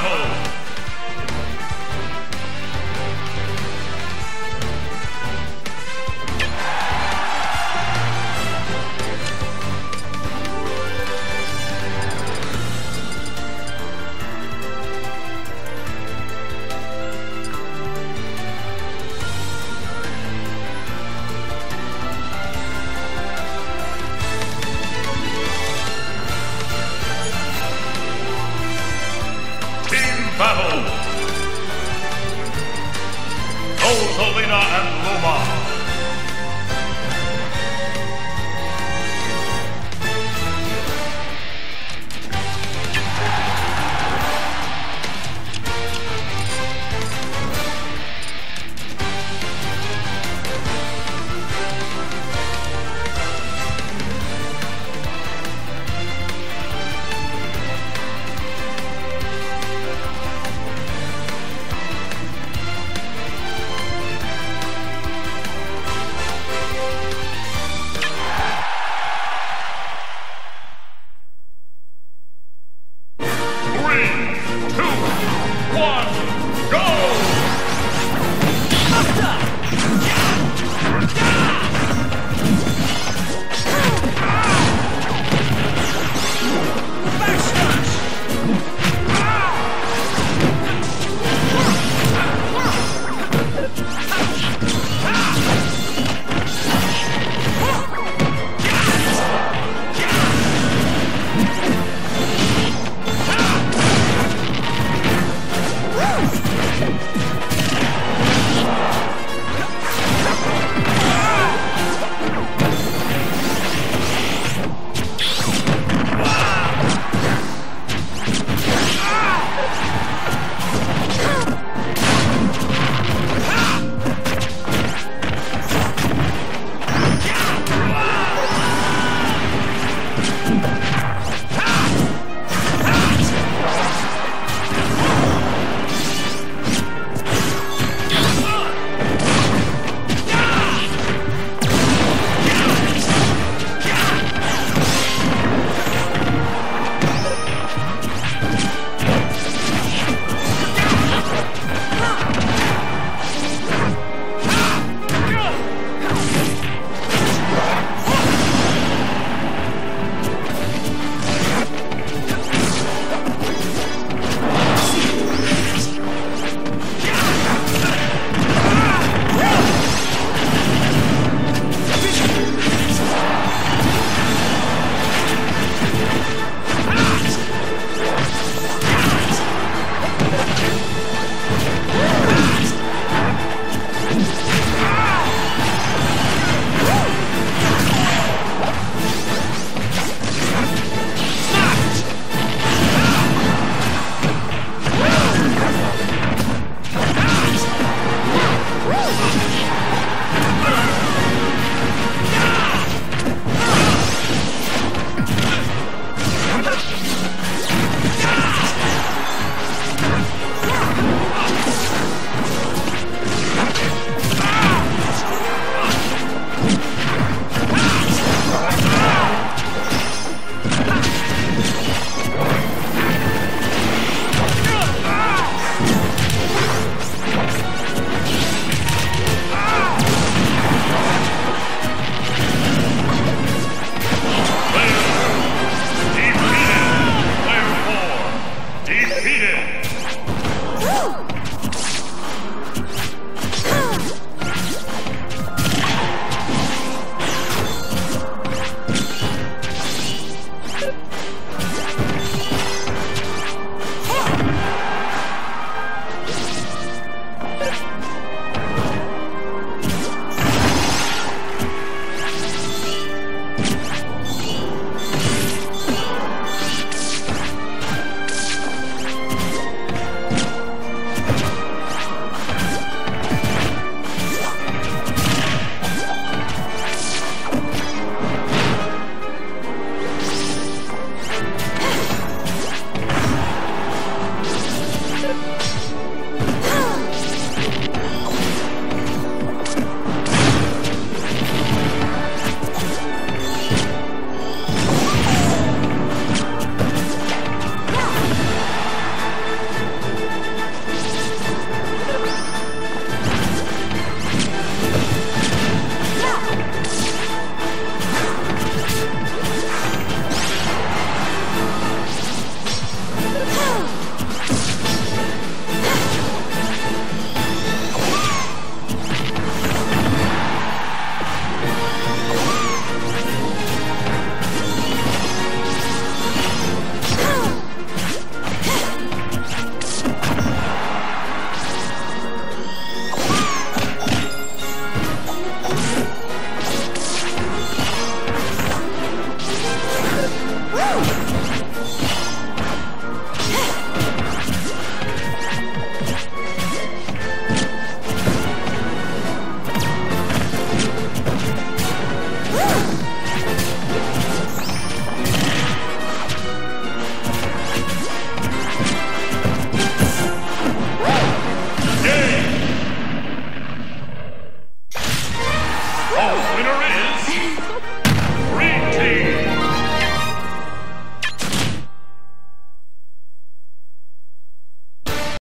battle. Rosalina and Luma.